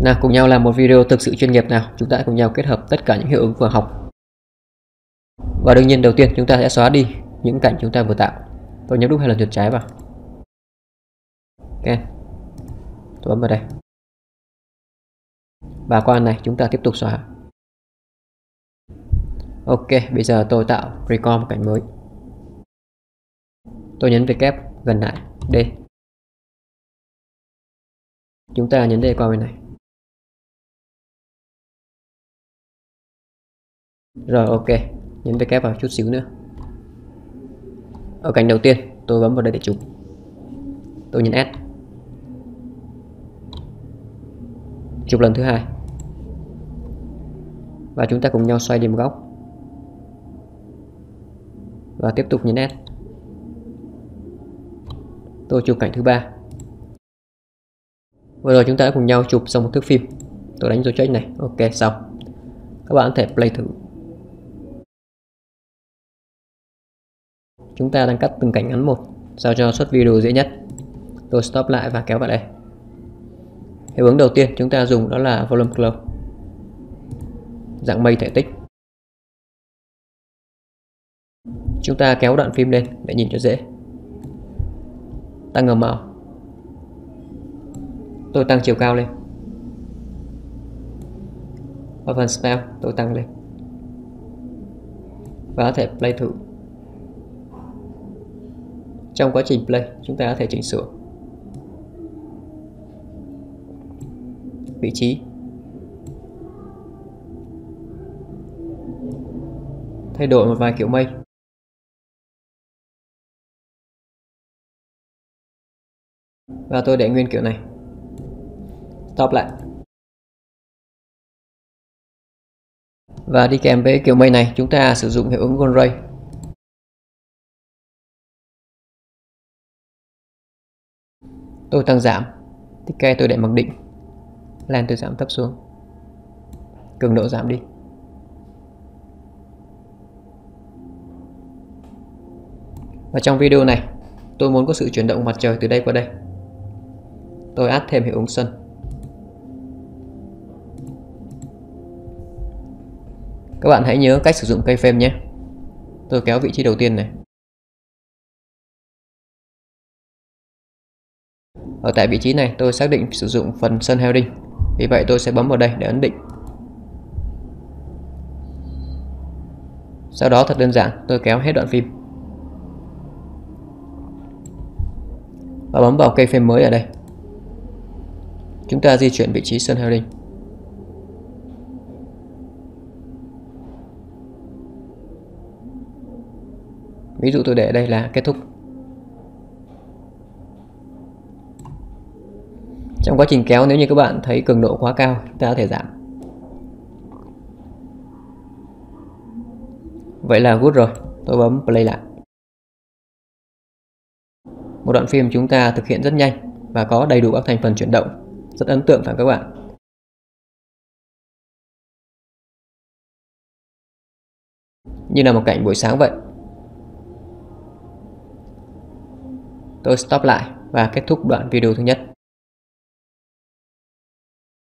Nào cùng nhau làm một video thực sự chuyên nghiệp nào. Chúng ta cùng nhau kết hợp tất cả những hiệu ứng vừa học. Và đương nhiên đầu tiên chúng ta sẽ xóa đi những cảnh chúng ta vừa tạo. Tôi nhấn đúc hai lần chuột trái vào. Ok. Tôi bấm vào đây. Và qua này chúng ta tiếp tục xóa. Ok, bây giờ tôi tạo record một cảnh mới. Tôi nhấn về kép gần lại D. Chúng ta nhấn D qua bên này. Rồi ok, nhấn VK vào chút xíu nữa. Ở cảnh đầu tiên, tôi bấm vào đây để chụp. Tôi nhấn S Chụp lần thứ hai. Và chúng ta cùng nhau xoay điểm góc. Và tiếp tục nhấn S Tôi chụp cảnh thứ ba. Vừa rồi chúng ta đã cùng nhau chụp xong một thước phim. Tôi đánh dấu check này. Ok xong. Các bạn có thể play thử. Chúng ta đang cắt từng cảnh ngắn một Sao cho xuất video dễ nhất. Tôi stop lại và kéo vào đây Hiệu ứng đầu tiên chúng ta dùng đó là volume glow Dạng mây thể tích. Chúng ta kéo đoạn phim lên để nhìn cho dễ. Tăng ngầm màu. Tôi tăng chiều cao lên. Và phần spell tôi tăng lên. Và có thể play thử. Trong quá trình play, chúng ta có thể chỉnh sửa. Vị trí. Thay đổi một vài kiểu mây. Và tôi để nguyên kiểu này. Stop lại. Và đi kèm với kiểu mây này, chúng ta sử dụng hiệu ứng Gold Tôi tăng giảm. Tích cây tôi để mặc định. Len tôi giảm thấp xuống. Cường độ giảm đi. Và trong video này, tôi muốn có sự chuyển động mặt trời từ đây qua đây. Tôi add thêm hiệu ứng sân các bạn hãy nhớ cách sử dụng cây frame nhé. Tôi kéo vị trí đầu tiên này. Ở tại vị trí này, tôi xác định sử dụng phần sân heading vì vậy tôi sẽ bấm vào đây để ấn định sau đó thật đơn giản, tôi kéo hết đoạn phim và bấm vào cây frame mới ở đây Chúng ta di chuyển vị trí sân heading. Ví dụ tôi để đây là kết thúc. Trong quá trình kéo nếu như các bạn thấy cường độ quá cao, chúng ta có thể giảm. Vậy là good rồi, tôi bấm play lại. Một đoạn phim chúng ta thực hiện rất nhanh và có đầy đủ các thành phần chuyển động rất ấn tượng phải các bạn như là một cảnh buổi sáng vậy tôi stop lại và kết thúc đoạn video thứ nhất